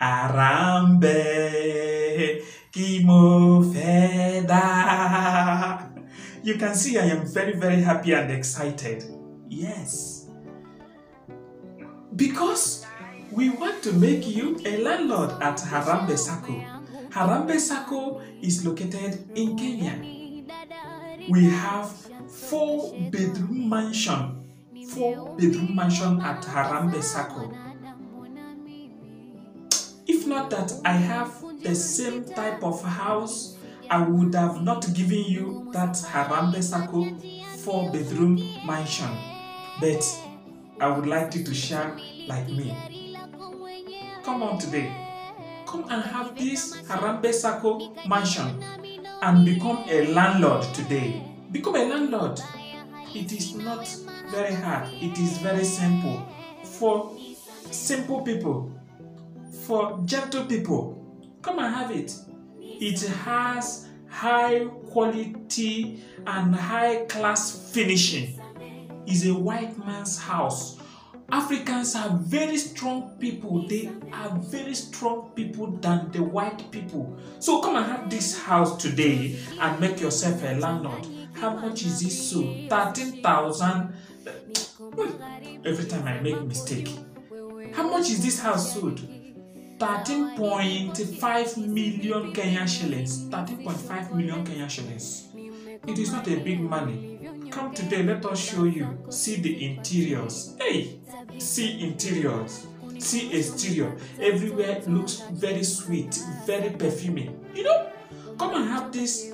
Arambe Kimo Feda. You can see I am very, very happy and excited. Yes. Because we want to make you a landlord at Harambe Sacco. Harambe Sacco is located in Kenya. We have four bedroom mansion, four bedroom mansion at Harambe Sacco. Not that I have the same type of house, I would have not given you that Harambe Sacco four bedroom mansion. But I would like you to share like me. Come on today. Come and have this Harambe Sacco mansion and become a landlord today. Become a landlord. It is not very hard. It is very simple for simple people, for gentle people. Come and have it. It has high quality and high class finishing. It's a white man's house. Africans are very strong people. They are very strong people than the white people. So come and have this house today and make yourself a landlord. How much is this so? 13,000. Hmm. Every time I make mistake. How much is this house sold? 13.5 million Kenyan shillings. 13.5 million Kenyan shillings. It is not a big money. Come today, let us show you. See the interiors. Hey, see interiors. See exterior. Everywhere looks very sweet, very perfuming. You know, come and have this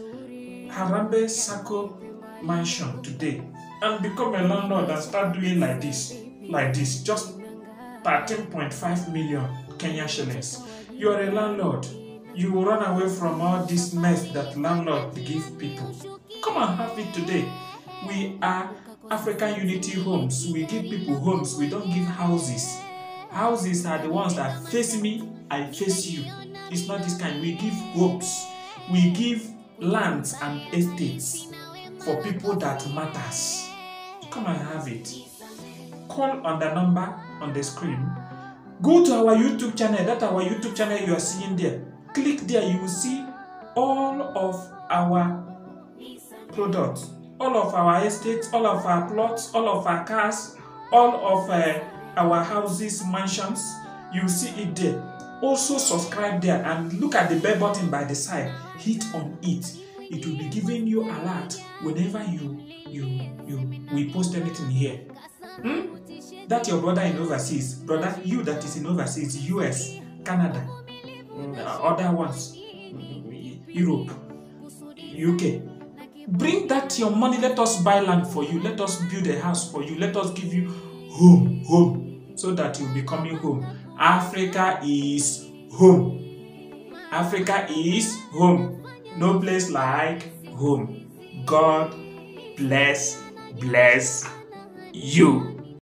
Harambe Sako mansion today and become a landlord and start doing like this. Like this. Just 13.5 million Kenyan shillings. You are a landlord. You will run away from all this mess that landlord give people. Come and have it today. We are African Unity Homes. We give people homes. We don't give houses. Houses are the ones that face me, I face you. It's not this kind. We give homes. We give lands and estates for people that matters. Come and have it. Call on the number on the screen. Go to our YouTube channel. That our YouTube channel you are seeing there. Click there. You will see all of our products, all of our estates, all of our plots, all of our cars, all of uh, our houses, mansions. You will see it there. Also subscribe there and look at the bell button by the side. Hit on it. It will be giving you alert whenever you you you we post anything here. Hmm? That your brother in overseas, brother you that is in overseas, US, Canada, mm, other ones, Europe, UK. Bring that your money. Let us buy land for you. Let us build a house for you. Let us give you home, home, so that you'll be coming home. Africa is home. Africa is home. No place like home. God bless, bless you.